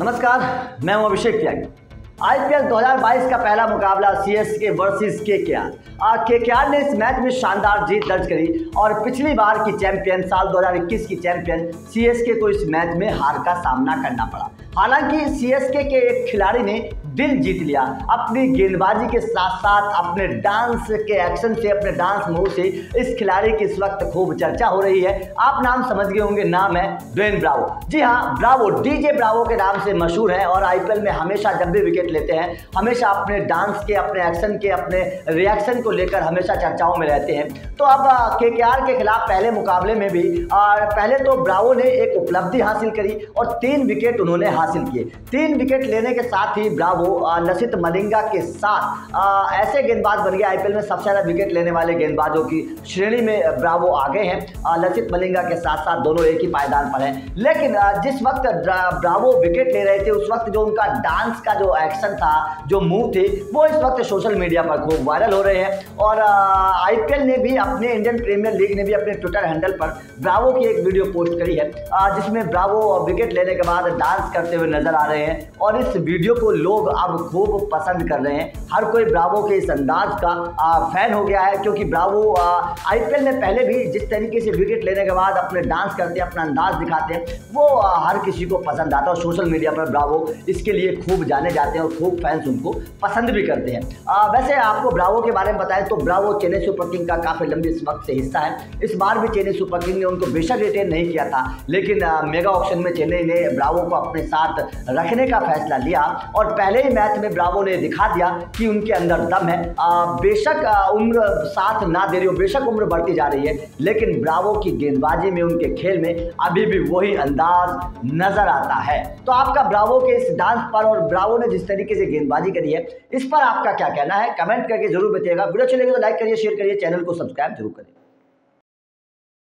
नमस्कार, मैं हूँ अभिषेक त्यागी आईपीएल 2022 का पहला मुकाबला सीएसके वर्सेस केकेआर केकेआर ने इस मैच में शानदार जीत दर्ज करी और पिछली बार की चैंपियन, साल 2021 की चैंपियन सीएसके को इस मैच में हार का सामना करना पड़ा। हालाँकि सीएसके के एक खिलाड़ी ने दिल जीत लिया। अपनी गेंदबाजी के साथ साथ अपने डांस के एक्शन से, अपने डांस मूव से इस खिलाड़ी की इस वक्त खूब चर्चा हो रही है। आप नाम समझ गए होंगे, नाम है ड्वेन ब्रावो जी हाँ ब्रावो डीजे ब्रावो के नाम से मशहूर है और आईपीएल में हमेशा जब भी विकेट लेते हैं, हमेशा अपने डांस के, अपने एक्शन के, अपने रिएक्शन को लेकर हमेशा चर्चाओं में रहते हैं। तो अब के के खिलाफ पहले मुकाबले में भी पहले तो ब्रावो ने एक उपलब्धि हासिल करी और तीन विकेट उन्होंने हासिल किए। तीन विकेट लेने के साथ ही ब्रावो लसित मलिंगा के साथ ऐसे गेंदबाज बन गए आईपीएल में सबसे ज़्यादा विकेट लेने वाले गेंदबाजों की श्रेणी में ब्रावो आगे हैं। लसित मलिंगा के साथ साथ दोनों एक ही पायदान पर हैं। लेकिन जिस वक्त ब्रावो विकेट ले रहे थे, उस वक्त जो उनका डांस का जो एक्शन था, जो मूव थे, वो इस वक्त सोशल मीडिया पर खूब वायरल हो रहे हैं। और आईपीएल ने भी अपने इंडियन प्रीमियर लीग ने भी अपने ट्विटर हैंडल पर ब्रावो की एक वीडियो पोस्ट करी है। जिसमें ब्रावो विकेट लेने के बाद डांस करते हुए नज़र आ रहे हैं और इस वीडियो को लोग अब खूब पसंद कर रहे हैं। हर कोई ब्रावो के इस अंदाज का आ, फ़ैन हो गया है क्योंकि ब्रावो आईपीएल में पहले भी जिस तरीके से विकेट लेने के बाद अपने डांस करते हैं अपना अंदाज दिखाते हैं वो आ, हर किसी को पसंद आता है और सोशल मीडिया पर ब्रावो इसके लिए खूब जाने जाते हैं और खूब फैंस उनको पसंद भी करते हैं। आ, वैसे आपको ब्रावो के बारे में बताएँ तो ब्रावो चेन्नई सुपर किंग का काफ़ी लंबे इस वक्त से हिस्सा है। इस बार भी चेन्नई सुपर किंग ने उनको बेशक रिटेन नहीं किया था लेकिन मेगा ऑप्शन में चेन्नई ने ब्रावो को अपने साथ रखने का फैसला लिया और पहले ही मैच में ब्रावो ने दिखा दिया कि उनके अंदर दम है। बेशक उम्र साथ ना दे रही हो, बेशक उम्र बढ़ती जा रही है, लेकिन ब्रावो की गेंदबाजी में, उनके खेल में अभी भी वही अंदाज नज़र आता है। तो आपका ब्रावो के इस डांस पर और ब्रावो ने जिस तरीके से गेंदबाजी करी है, इस पर आपका क्या कहना है? कमेंट करके ज़रूर बताइएगा। वीडियो चलेगा तो लाइक करिए, शेयर करिए, चैनल को सब्सक्राइब ज़रूर करिए।